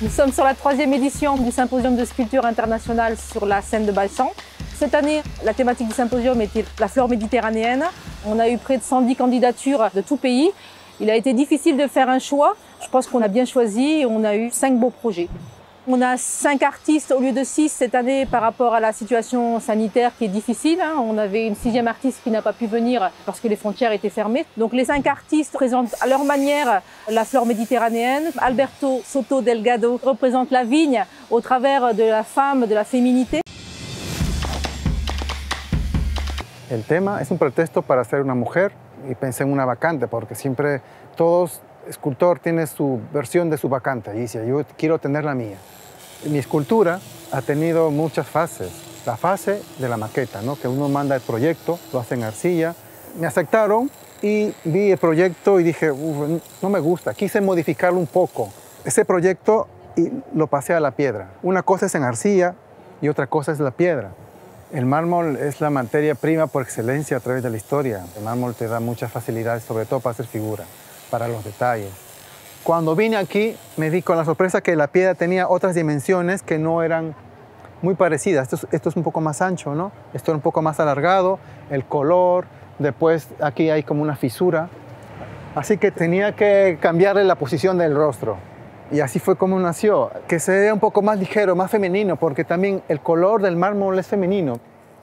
Nous sommes sur la troisième édition du Symposium de sculpture internationale sur la scène de Balsan. Cette année, la thématique du symposium était la flore méditerranéenne? On a eu près de 110 candidatures de tout pays. Il a été difficile de faire un choix. Je pense qu'on a bien choisi et on a eu cinq beaux projets. On a cinq artistes au lieu de six cette année par rapport à la situation sanitaire qui est difficile. hein. On avait une sixième artiste qui n'a pas pu venir parce que les frontières étaient fermées. Donc les cinq artistes présentent à leur manière la flore méditerranéenne. Alberto Soto Delgado représente la vigne au travers de la femme, de la féminité. El tema es un pretexto para ser una mujer y pensé en una vacante porque siempre todos escultor tiene su versión de su vacante y dice yo quiero tener la mía. Mi escultura ha tenido muchas fases. La fase de la maqueta, ¿no? que uno manda el proyecto, lo hace en arcilla. Me aceptaron y vi el proyecto y dije, "Uf, no me gusta, quise modificarlo un poco. Ese proyecto y lo pasé a la piedra. Una cosa es en arcilla y otra cosa es la piedra. El mármol es la materia prima por excelencia a través de la historia. El mármol te da muchas facilidades, sobre todo para hacer figura, para los detalles. Cuando vine aquí me di con la sorpresa que la piedra tenía otras dimensiones que no eran muy parecidas. Esto es, un poco más ancho, ¿no? Esto es un poco más alargado, el color, después aquí hay como una fisura. Así que tenía que cambiarle la posición del rostro. Y así fue como nació, que se vea un poco más ligero, más femenino, porque también el color del mármol es femenino.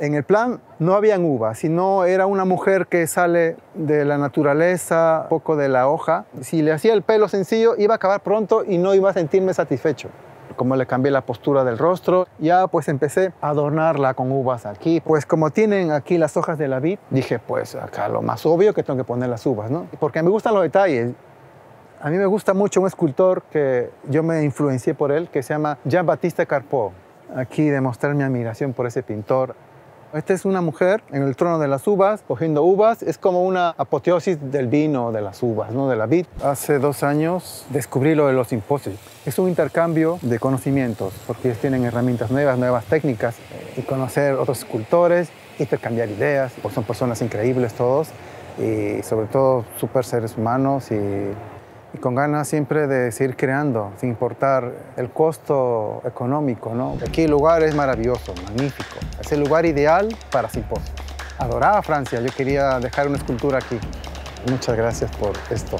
En el plan no habían uvas, sino era una mujer que sale de la naturaleza, un poco de la hoja. Si le hacía el pelo sencillo, iba a acabar pronto y no iba a sentirme satisfecho. Como le cambié la postura del rostro, ya pues empecé a adornarla con uvas aquí. Pues como tienen aquí las hojas de la vid, dije pues acá lo más obvio que tengo que poner las uvas, ¿no? Porque me gustan los detalles. A mí me gusta mucho un escultor que yo me influencié por él, que se llama Jean-Baptiste Carpeau. Aquí demostrar mi admiración por ese pintor. Esta es una mujer en el trono de las uvas, cogiendo uvas. Es como una apoteosis del vino, de las uvas, ¿no? de la vid. Hace dos años descubrí lo de los simposios. Es un intercambio de conocimientos, porque ellos tienen herramientas nuevas, nuevas técnicas, y conocer otros escultores, intercambiar ideas, son personas increíbles todos, y sobre todo súper seres humanos y y con ganas siempre de seguir creando, sin importar el costo económico. ¿no? Aquí el lugar es maravilloso, magnífico. Es el lugar ideal para simposios. Adoraba Francia, yo quería dejar una escultura aquí. Muchas gracias por esto.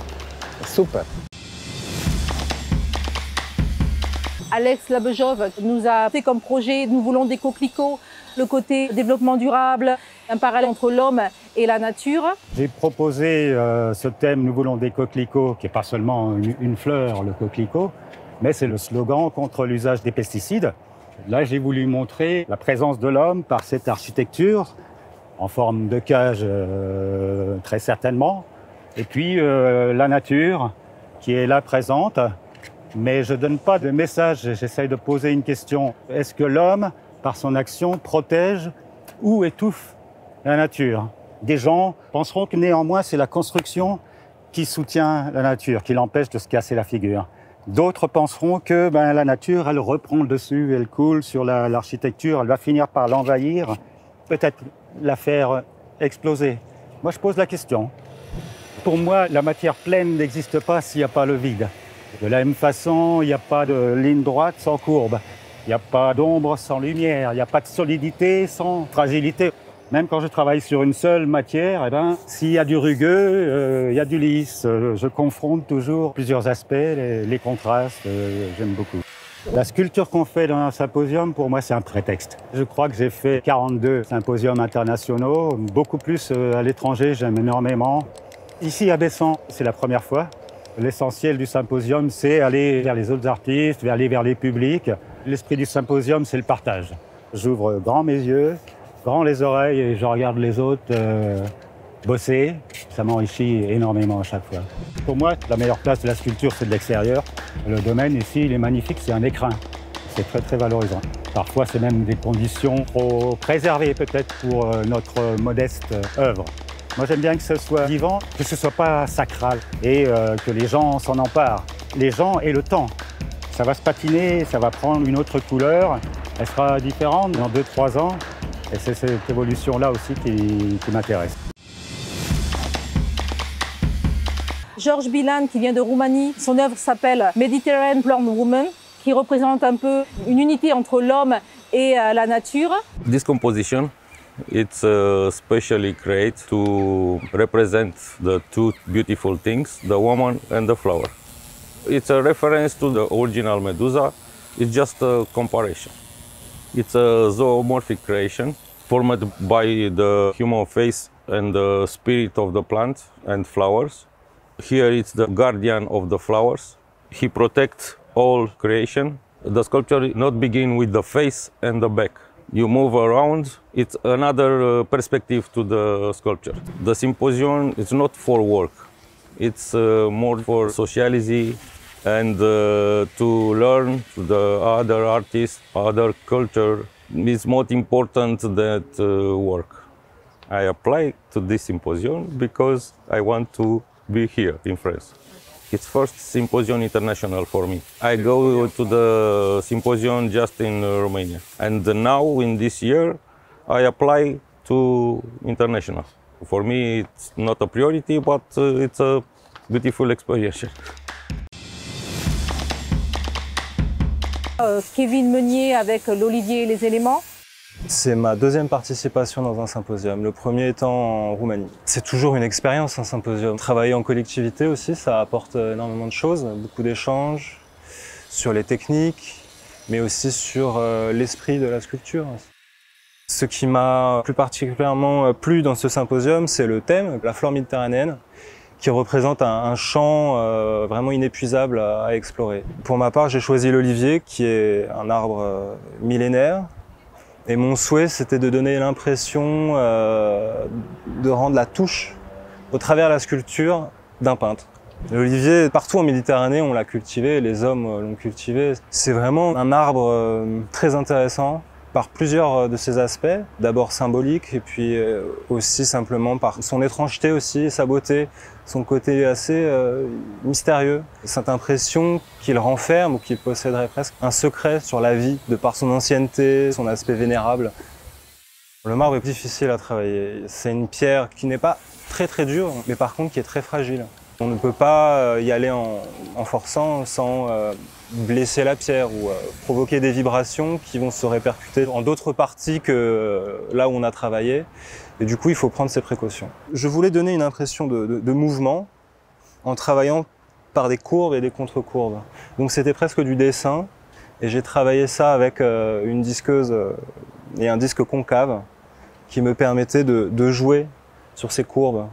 Es súper. Alex Labejov nous a fait comme projet Nous voulons des coquelicots, le côté développement durable, un parallèle entre l'homme et la nature. J'ai proposé euh, ce thème Nous voulons des coquelicots, qui n'est pas seulement une, fleur, le coquelicot, mais c'est le slogan contre l'usage des pesticides. Là, j'ai voulu montrer la présence de l'homme par cette architecture, en forme de cage euh, très certainement, et puis euh, la nature qui est là présente. Mais je ne donne pas de message, j'essaye de poser une question. Est-ce que l'homme, par son action, protège ou étouffe la nature Des gens penseront que néanmoins c'est la construction qui soutient la nature, qui l'empêche de se casser la figure. D'autres penseront que ben, la nature, elle reprend le dessus, elle coule sur la- l'architecture, elle va finir par l'envahir, peut-être la faire exploser. Moi, je pose la question. Pour moi, la matière pleine n'existe pas s'il n'y a pas le vide. De la même façon, il n'y a pas de ligne droite sans courbe. Il n'y a pas d'ombre sans lumière. Il n'y a pas de solidité sans fragilité. Même quand je travaille sur une seule matière, eh ben, s'il y a du rugueux, euh, il y a du lisse. Euh, Je confronte toujours plusieurs aspects, les, contrastes. euh, J'aime beaucoup. La sculpture qu'on fait dans un symposium, pour moi, c'est un prétexte. Je crois que j'ai fait 42 symposiums internationaux, beaucoup plus à l'étranger, j'aime énormément. Ici à Bessan, c'est la première fois. L'essentiel du symposium, c'est aller vers les autres artistes, aller vers les publics. L'esprit du symposium, c'est le partage. J'ouvre grand mes yeux, grand les oreilles et je regarde les autres euh, bosser. Ça m'enrichit énormément à chaque fois. Pour moi, la meilleure place de la sculpture, c'est de l'extérieur. Le domaine ici, il est magnifique, c'est un écrin. C'est très très valorisant. Parfois, c'est même des conditions trop préservées peut-être pour euh, notre modeste euh, œuvre. Moi, j'aime bien que ce soit vivant, que ce soit pas sacral et que les gens s'en emparent. Les gens et le temps. Ça va se patiner, ça va prendre une autre couleur. Elle sera différente dans 2-3 ans. Et c'est cette évolution-là aussi qui, qui m'intéresse. Georges Bilan, qui vient de Roumanie, son œuvre s'appelle Mediterranean Blonde Woman. qui représente un peu une unité entre l'homme et euh, la nature. This composition it's uh, specially created to represent the two beautiful things, the woman and the flower. It's a reference to the original Medusa. It's just a comparison. It's a zoomorphic creation formed by the human face and the spirit of the plant and flowers. Here it's the guardian of the flowers. He protects all creation. The sculpture not begin with the face and the back. You move around, it's another uh, perspective to the sculpture. The symposium is not for work. It's uh, more for socialism and uh, to learn the other artists, other culture. is more important than uh, work. I apply to this symposium because I want to be here in France. It's first symposium international for me. I go to the symposium just in Romania. And now in this year, I apply to international. For me, it's not a priority, but uh, it's a beautiful experience. Kevin Meunier avec l'Olivier et les éléments. C'est ma deuxième participation dans un symposium, le premier étant en Roumanie. C'est toujours une expérience un symposium. Travailler en collectivité aussi, ça apporte énormément de choses, beaucoup d'échanges sur les techniques, mais aussi sur euh, l'esprit de la sculpture. Ce qui m'a plus particulièrement plu dans ce symposium, c'est le thème, la flore méditerranéenne, qui représente un, champ euh, vraiment inépuisable à, explorer. Pour ma part, j'ai choisi l'olivier, qui est un arbre euh, millénaire, et mon souhait, c'était de donner l'impression euh, de rendre la touche au travers la sculpture d'un peintre. L'olivier, partout en Méditerranée, on l'a cultivé, les hommes l'ont cultivé. C'est vraiment un arbre euh, très intéressant par plusieurs de ses aspects. D'abord symbolique et puis euh, aussi simplement par son étrangeté aussi, sa beauté, son côté assez euh, mystérieux. Cette impression qu'il renferme ou qu'il posséderait presque un secret sur la vie de par son ancienneté, son aspect vénérable. Le marbre est difficile à travailler. C'est une pierre qui n'est pas très très dure, mais par contre qui est très fragile. On ne peut pas y aller en, forçant sans euh, blesser la pierre ou euh, provoquer des vibrations qui vont se répercuter en d'autres parties que euh, là où on a travaillé. Et du coup, il faut prendre ses précautions. Je voulais donner une impression de, mouvement en travaillant par des courbes et des contre-courbes. Donc c'était presque du dessin et j'ai travaillé ça avec euh, une disqueuse et un disque concave qui me permettait de jouer sur ces courbes.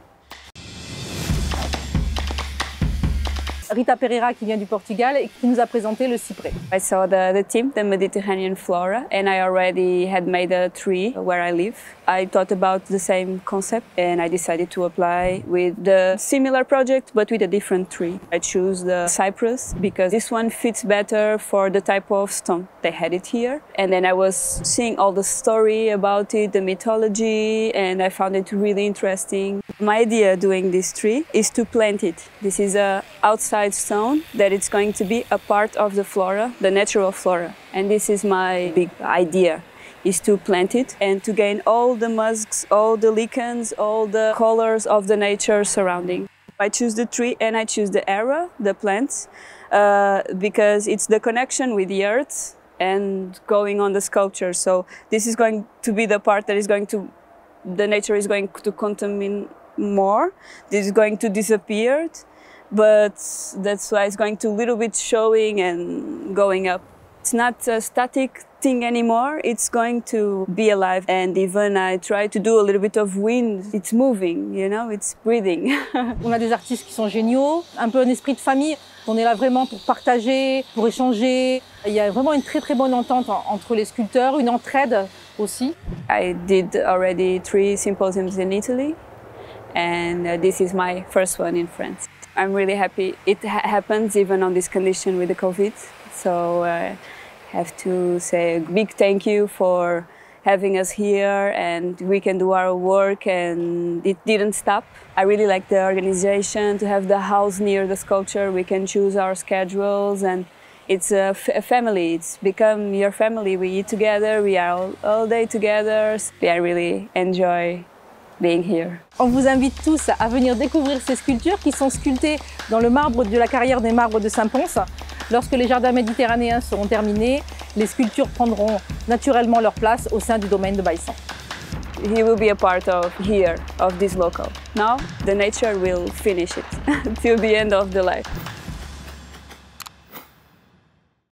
Rita Pereira qui vient du Portugal et qui nous a présenté le cyprès. I saw the, the theme, the Mediterranean flora, and I already had made a tree where I live. I thought about the same concept and I decided to apply with the similar project but with a different tree. I choose the cypress because this one fits better for the type of stone. They had it here and then I was seeing all the story about it, the mythology and I found it really interesting. My idea doing this tree is to plant it. This is a outside stone that it's going to be a part of the flora, the natural flora. And this is my big idea is to plant it and to gain all the musks, all the lichens, all the colors of the nature surrounding. I choose the tree and I choose the era, the plants, uh, because it's the connection with the earth and going on the sculpture. So this is going to be the part that is going to, the nature is going to contaminate more. This is going to disappear, but that's why it's going to a little bit showing and going up. It's not a static thing anymore. It's going to be alive. And even I try to do a little bit of wind. It's moving, you know, it's breathing. On a des artistes qui sont géniaux, un peu un esprit de famille. On est là vraiment pour partager, pour échanger. Il y a vraiment une très très bonne entente entre les sculpteurs, une entraide aussi. I did already three symposiums in Italy. And uh, this is my first one in France. I'm really happy it ha happens even on this condition with the COVID. So uh, have to say a big thank you for having us here and we can do our work and it didn't stop. I really like the organization to have the house near the sculpture. We can choose our schedules and it's a, family. It's become your family. We eat together. We are all, all day together. I really enjoy being here. On vous invite tous à venir découvrir ces sculptures qui sont sculptées dans le marbre de la carrière des marbres de Saint-Pons. Lorsque les jardins méditerranéens seront terminés, les sculptures prendront naturellement leur place au sein du domaine de Baïsan. He will be a part of here, of this local. Now, the nature will finish it till the end of the life.